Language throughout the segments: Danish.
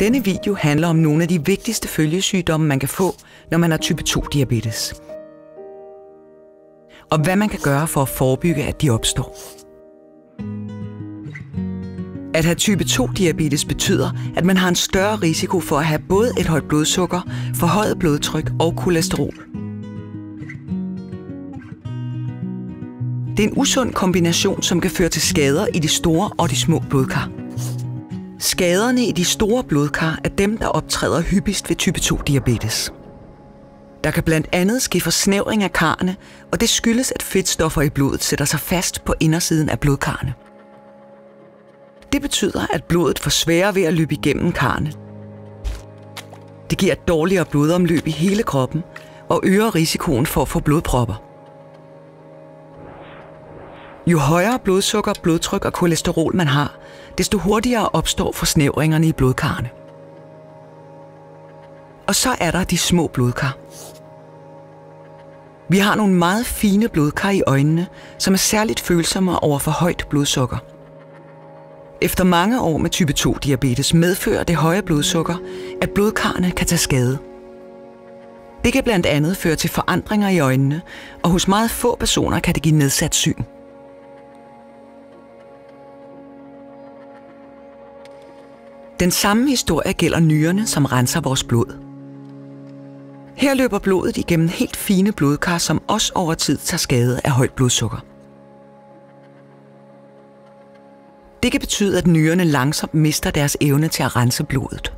Denne video handler om nogle af de vigtigste følgesygdomme, man kan få, når man har type 2-diabetes. Og hvad man kan gøre for at forebygge, at de opstår. At have type 2-diabetes betyder, at man har en større risiko for at have både et højt blodsukker, forhøjet blodtryk og kolesterol. Det er en usund kombination, som kan føre til skader i de store og de små blodkar. Skaderne i de store blodkar er dem, der optræder hyppigst ved type 2-diabetes. Der kan blandt andet ske forsnævring af karne, og det skyldes, at fedtstoffer i blodet sætter sig fast på indersiden af blodkarne. Det betyder, at blodet får sværere ved at løbe igennem karne. Det giver et dårligere blodomløb i hele kroppen og øger risikoen for at få blodpropper. Jo højere blodsukker, blodtryk og kolesterol man har, desto hurtigere opstår forsnævringerne i blodkarrene. Og så er der de små blodkar. Vi har nogle meget fine blodkar i øjnene, som er særligt følsomme over for højt blodsukker. Efter mange år med type 2-diabetes medfører det høje blodsukker, at blodkarrene kan tage skade. Det kan blandt andet føre til forandringer i øjnene, og hos meget få personer kan det give nedsat syn. Den samme historie gælder nyrerne, som renser vores blod. Her løber blodet igennem helt fine blodkar, som også over tid tager skade af højt blodsukker. Det kan betyde, at nyrerne langsomt mister deres evne til at rense blodet.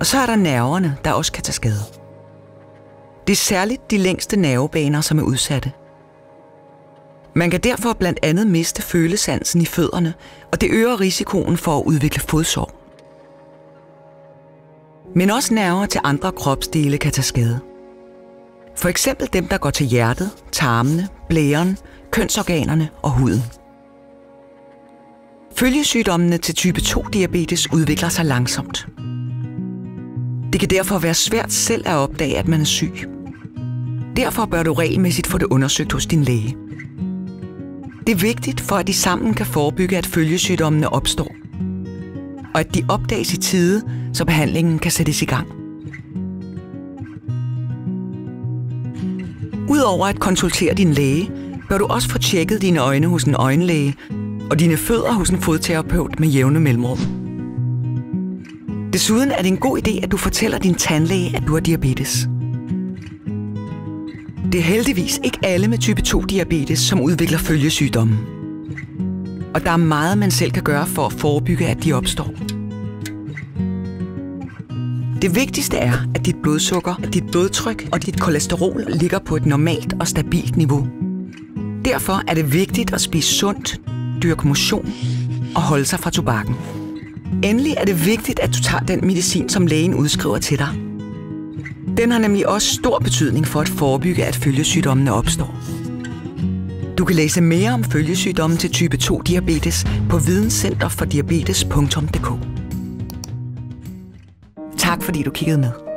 Og så er der nerverne, der også kan tage skade. Det er særligt de længste nervebaner, som er udsatte – man kan derfor blandt andet miste følesansen i fødderne, og det øger risikoen for at udvikle fodsår. Men også nerver til andre kropsdele kan tage skade. For eksempel dem, der går til hjertet, tarmene, blæren, kønsorganerne og huden. Følgesygdommene til type 2-diabetes udvikler sig langsomt. Det kan derfor være svært selv at opdage, at man er syg. Derfor bør du regelmæssigt få det undersøgt hos din læge. Det er vigtigt for, at de sammen kan forebygge, at følgesygdommene opstår. Og at de opdages i tide, så behandlingen kan sættes i gang. Udover at konsultere din læge, bør du også få tjekket dine øjne hos en øjenlæge og dine fødder hos en fodterapeut med jævne mellemrum. Desuden er det en god idé, at du fortæller din tandlæge, at du har diabetes. Det er heldigvis ikke alle med type 2-diabetes, som udvikler følgesygdomme. Og der er meget, man selv kan gøre for at forebygge, at de opstår. Det vigtigste er, at dit blodsukker, dit blodtryk og dit kolesterol ligger på et normalt og stabilt niveau. Derfor er det vigtigt at spise sundt, dyrke motion og holde sig fra tobakken. Endelig er det vigtigt, at du tager den medicin, som lægen udskriver til dig. Den har nemlig også stor betydning for at forebygge, at følgesygdommene opstår. Du kan læse mere om følgesygdommen til type 2 diabetes på videnscenterfordiabetes.dk. Tak fordi du kiggede med.